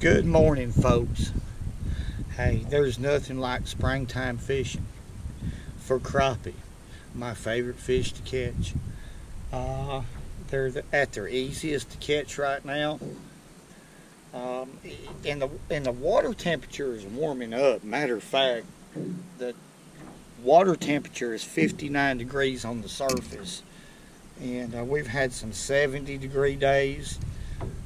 Good morning, folks. Hey, there's nothing like springtime fishing for crappie, my favorite fish to catch. Uh, they're the, at their easiest to catch right now. Um, and the and the water temperature is warming up. Matter of fact, the water temperature is 59 degrees on the surface, and uh, we've had some 70 degree days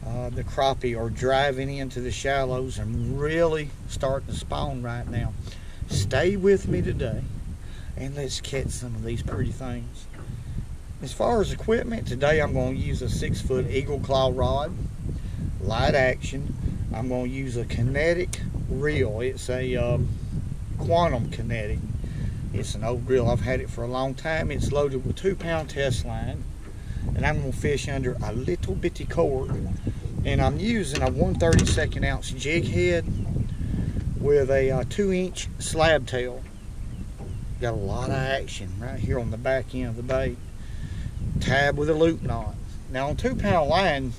uh, the crappie are driving into the shallows and really starting to spawn right now. Stay with me today and let's catch some of these pretty things. As far as equipment, today I'm going to use a six foot Eagle Claw rod, light action. I'm going to use a kinetic reel. It's a um, quantum kinetic. It's an old reel. I've had it for a long time. It's loaded with two pound test line and I'm to fish under a little bitty cord. And I'm using a 1 32nd ounce jig head with a uh, 2 inch slab tail. Got a lot of action right here on the back end of the bait. Tab with a loop knot. Now on 2 pound line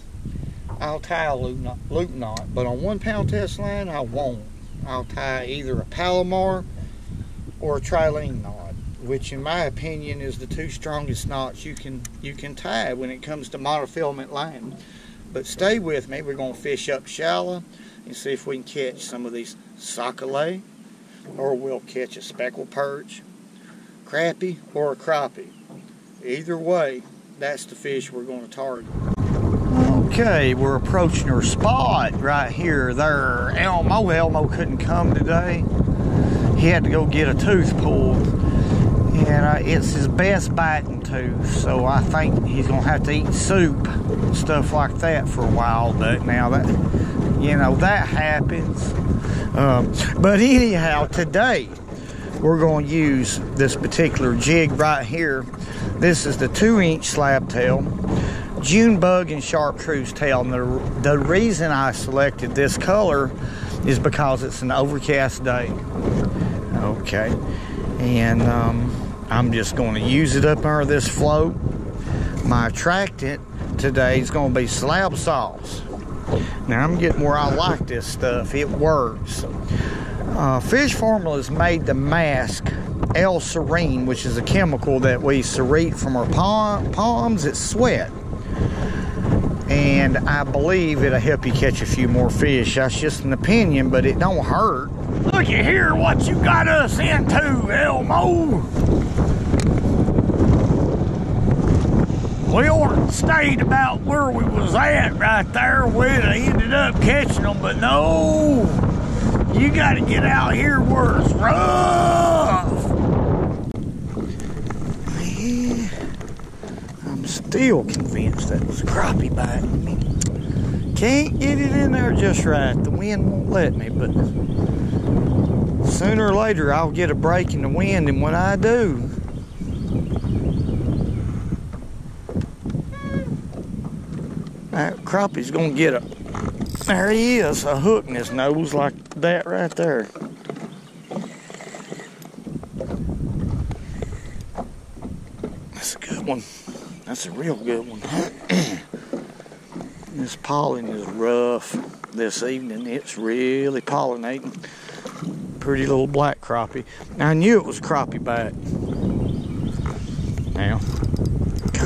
I'll tie a loop knot, loop knot but on 1 pound test line I won't. I'll tie either a Palomar or a trilene knot which in my opinion is the two strongest knots you can you can tie when it comes to monofilament line. But stay with me, we're going to fish up shallow and see if we can catch some of these sac-a-lait or we'll catch a speckled perch, crappie, or a crappie. Either way, that's the fish we're going to target. Okay, we're approaching our spot right here. There, Elmo. Elmo couldn't come today. He had to go get a tooth pulled and uh, it's his best biting tooth so I think he's gonna have to eat soup stuff like that for a while but now that you know that happens. Um, but anyhow today we're to use this particular jig right here. This is the two inch slab tail. June bug and chartreuse tail and the, the reason I selected this color is because it's an overcast day. Okay and um, I'm just going to use it up under this float. My attractant today is going to be slab sauce. Now I'm getting where I like this stuff. It works. Uh, fish formulas made the mask L-Serine, which is a chemical that we secrete from our palm, palms. It's sweat. And I believe it'll help you catch a few more fish. That's just an opinion, but it don't hurt. Look at here what you got us into, Elmo. We ought stayed about where we was at right there. We'd ended up catching them, but no. You got to get out here where it's rough. Man, I'm still convinced that was crappie biting me. Can't get it in there just right. The wind won't let me, but sooner or later I'll get a break in the wind, and when I do, that crappie's gonna get a, there he is, a hook in his nose like that right there. That's a good one. That's a real good one. this pollen is rough this evening. It's really pollinating pretty little black crappie. I knew it was crappie back. Now,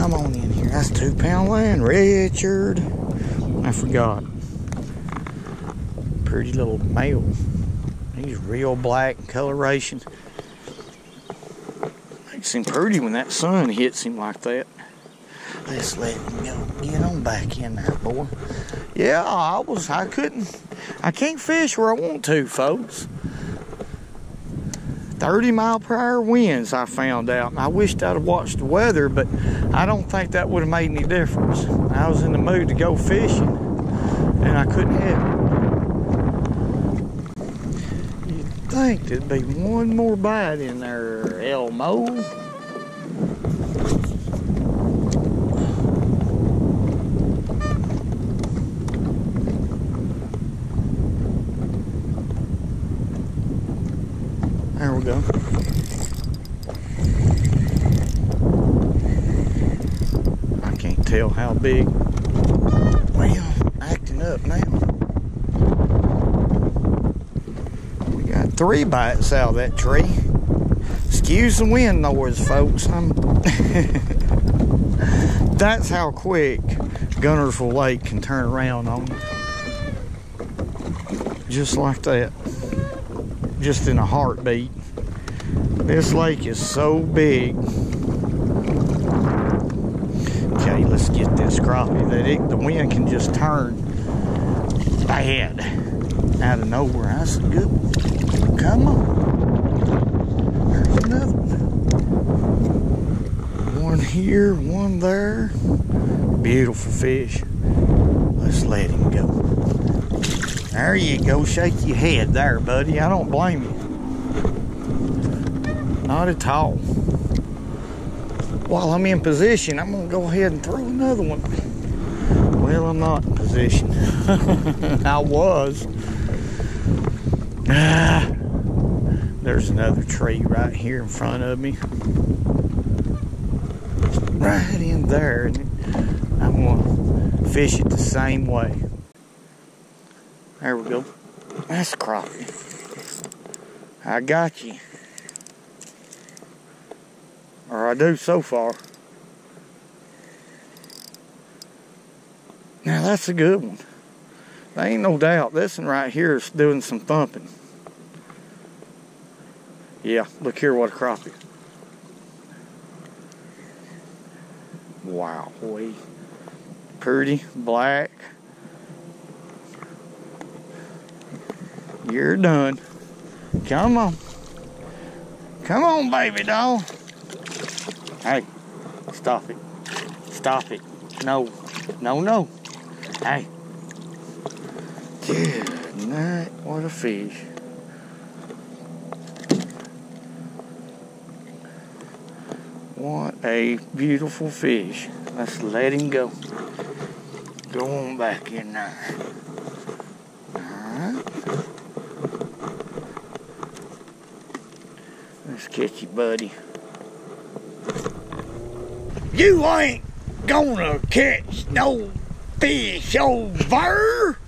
come on in here. That's two pound line, Richard. I forgot. Pretty little male. He's real black coloration. Makes him pretty when that sun hits him like that. Let's let him go. Get on back in there, boy. Yeah, I was. I couldn't. I can't fish where I want to, folks. 30 mile per hour winds, I found out. I wished I'd have watched the weather, but I don't think that would have made any difference. I was in the mood to go fishing, and I couldn't help it. You'd think there'd be one more bite in there, Elmo. Go. I can't tell how big. Well, acting up now. We got three bites out of that tree. Excuse the wind noise, folks. I'm That's how quick Guntersville Lake can turn around on you. Just like that. Just in a heartbeat. This lake is so big. Okay, let's get this crappie that it, the wind can just turn bad out of nowhere. That's a good one. Come on. There's another one. One here, one there. Beautiful fish. Let's let him go. There you go. Shake your head there, buddy. I don't blame you. Not at all. While I'm in position, I'm going to go ahead and throw another one. Well, I'm not in position. I was. Ah, there's another tree right here in front of me. Right in there. I'm to fish it the same way. There we go. That's crappie. I got you. Or I do so far. Now that's a good one. There ain't no doubt this one right here is doing some thumping. Yeah, look here what a crappie. Wow, boy. Pretty, black. You're done. Come on. Come on, baby doll. Hey, stop it. Stop it. No, no, no. Hey. Good night. What a fish. What a beautiful fish. Let's let him go. Go on back in there. Alright. Let's catch you, buddy. You ain't gonna catch no fish over.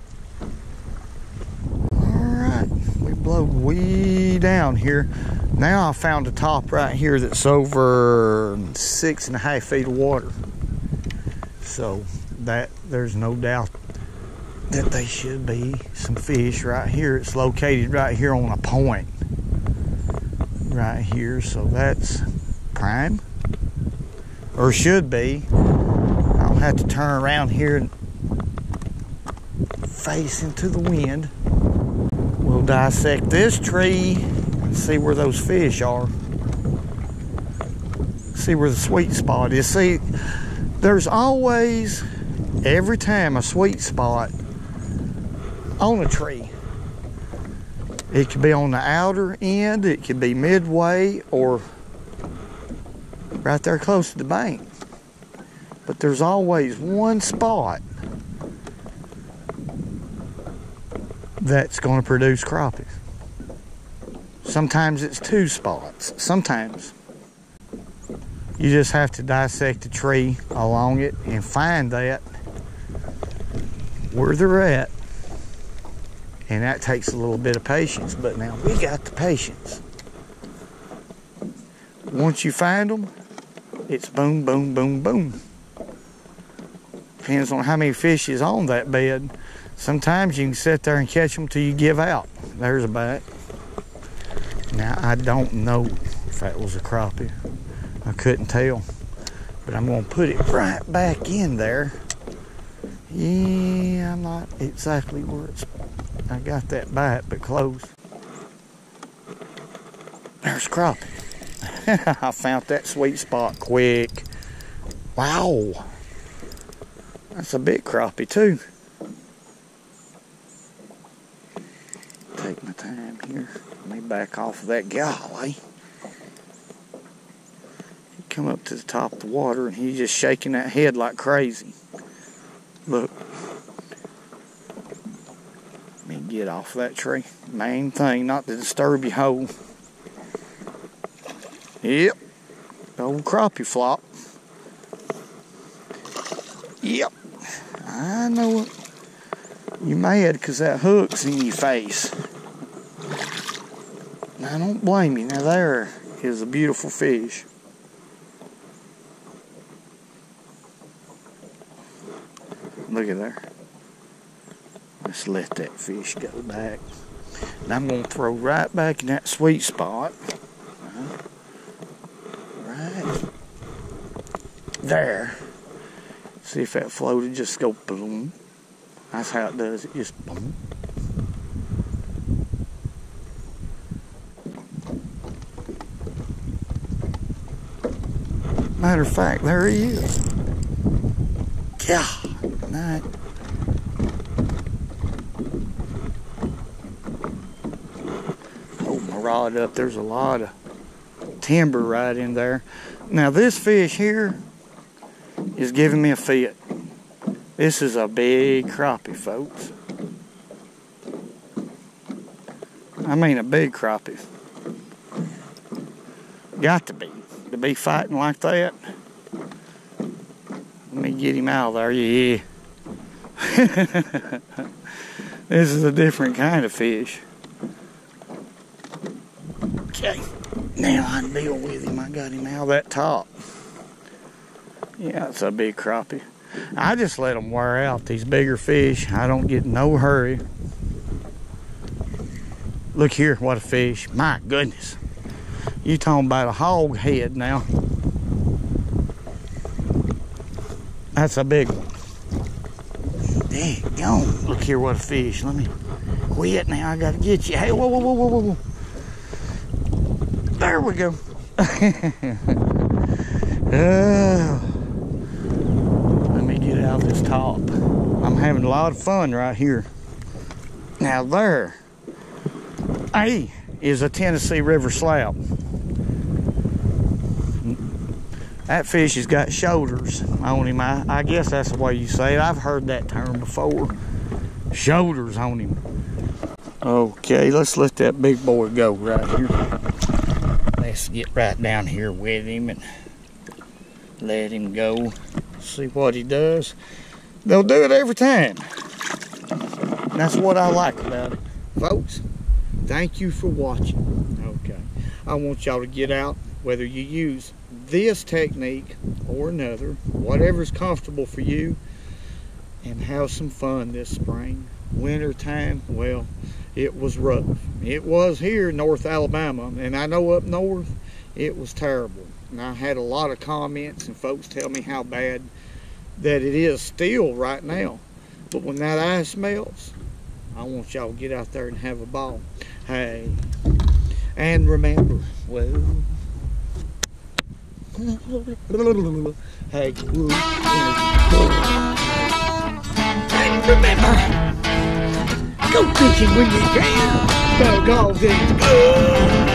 Alright, we blowed way down here. Now I found a top right here that's over six and a half feet of water. So that there's no doubt that they should be some fish right here. It's located right here on a point. Right here, so that's prime. Or should be. I'll have to turn around here and face into the wind. We'll dissect this tree and see where those fish are. See where the sweet spot is. See, there's always, every time, a sweet spot on a tree. It could be on the outer end, it could be midway, or right there close to the bank. But there's always one spot that's going to produce crappies. Sometimes it's two spots. Sometimes you just have to dissect the tree along it and find that where they're at. And that takes a little bit of patience, but now we got the patience. Once you find them, it's boom, boom, boom, boom. Depends on how many fish is on that bed. Sometimes you can sit there and catch them till you give out. There's a bite. Now, I don't know if that was a crappie. I couldn't tell. But I'm going to put it right back in there. Yeah, I'm not exactly where it's... I got that bite, but close. There's crappie. I found that sweet spot quick. Wow. That's a big crappie too. Take my time here. Let me back off of that galley. He come up to the top of the water and he's just shaking that head like crazy. Look. Let me get off that tree. Main thing, not to disturb your hole. Yep. Old crappie flop. Yep. I know it. You're mad because that hook's in your face. I don't blame you. Now there is a beautiful fish. Look at there. Let's let that fish go back. And I'm going to throw right back in that sweet spot. Right there. See if that floated, just go boom. That's how it does it, just boom. Matter of fact, there he is. Yeah, night. Oh, Hold my rod up. There's a lot of timber right in there. Now this fish here is giving me a fit. This is a big crappie, folks. I mean a big crappie. Got to be. To be fighting like that. Let me get him out of there. Yeah. this is a different kind of fish. Okay. Now I deal with him. I got him out of that top. Yeah, it's a big crappie. I just let them wear out, these bigger fish. I don't get no hurry. Look here, what a fish. My goodness. You talking about a hog head now. That's a big one. Dang, go. Look here, what a fish. Let me quit now. I got to get you. Hey, whoa, whoa, whoa, whoa, whoa. There we go. this uh, top. I'm having a lot of fun right here. Now there, A is a Tennessee River slab. That fish has got shoulders on him. I, I guess that's the way you say it. I've heard that term before. Shoulders on him. Okay, let's let that big boy go right here. Let's get right down here with him and let him go see what he does. They'll do it every time. That's what I like about it. Folks, thank you for watching. Okay. I want y'all to get out, whether you use this technique or another, whatever's comfortable for you, and have some fun this spring. Winter time, well, it was rough. It was here in North Alabama, and I know up north, it was terrible. And I had a lot of comments and folks tell me how bad that it is still right now. But when that ice melts, I want y'all to get out there and have a ball. Hey, and remember, well, hey, and remember, go fishing when you can. Golf is good.